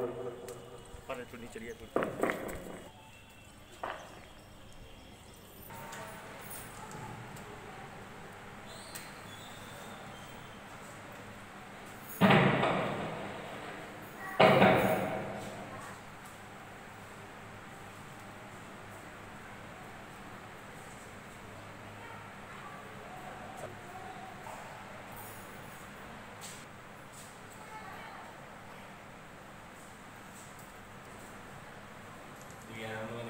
पर तो चलिए yeah,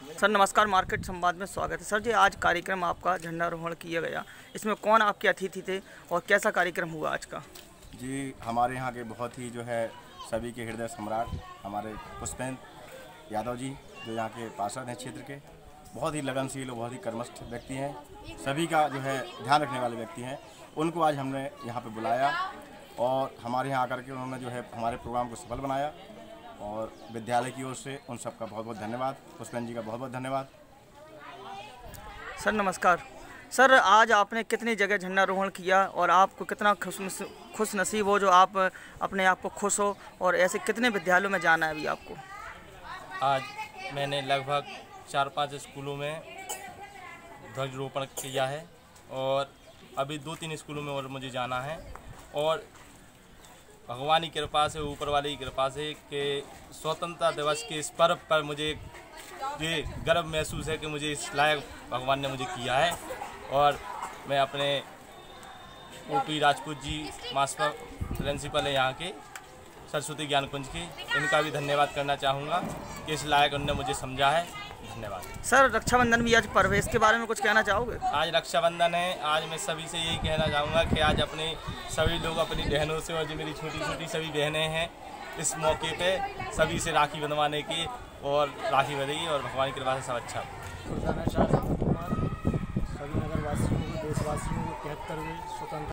सर, नमस्कार, मार्केट संवाद में स्वागत है। सर जी, आज कार्यक्रम आपका झंडारोहण किया गया। इसमें कौन आपके अतिथि थे और कैसा कार्यक्रम हुआ आज का? जी, हमारे यहाँ के बहुत ही जो है सभी के हृदय सम्राट, हमारे पुष्पेंद्र यादव जी, जो यहाँ के पार्षद हैं क्षेत्र के, बहुत ही लगनशील और बहुत ही कर्मस्थ व्यक्ति हैं। सभी का जो है ध्यान रखने वाले व्यक्ति हैं। उनको आज हमने यहाँ पर बुलाया और हमारे यहाँ आकर के उन्होंने जो है हमारे प्रोग्राम को सफल बनाया। और विद्यालय की ओर से उन सबका बहुत बहुत धन्यवाद। पुष्पेंद्र जी का बहुत बहुत धन्यवाद। सर नमस्कार। सर आज आपने कितनी जगह झंडारोहण किया और आपको कितना खुश खुश नसीब हो जो आप अपने आप को खुश हो और ऐसे कितने विद्यालयों में जाना है अभी आपको? आज मैंने लगभग चार पाँच स्कूलों में ध्वजारोपण किया है और अभी दो तीन स्कूलों में और मुझे जाना है और भगवान की कृपा से, ऊपर वाले की कृपा से कि स्वतंत्रता दिवस के इस पर्व पर मुझे ये गर्व महसूस है कि मुझे इस लायक भगवान ने मुझे किया है। और मैं अपने OP Rajput ji, master principal है यहाँ के, सरस्वती ज्ञान कुंज के। इनका भी धन्यवाद करना चाहूँगा कि इस लायक उनने मुझे समझा है। धन्यवाद। सर रक्षाबंधन भी आज पर्व है इसके बारे में कुछ कहना चाहोगे? आज रक्षाबंधन है। आज मैं सभी से यही कहना चाहूँगा कि आज अपने सभी लोग अपनी बहनों से और जो मेरी छोटी छोटी सभी बहनें हैं इस मौके पे सभी से राखी बंधवाने की और राखी बंधेगी और भगवान की कृपा से सब अच्छा शाह सभी नगरवासियों को देशवासियों को तिहत्तरवें स्वतंत्र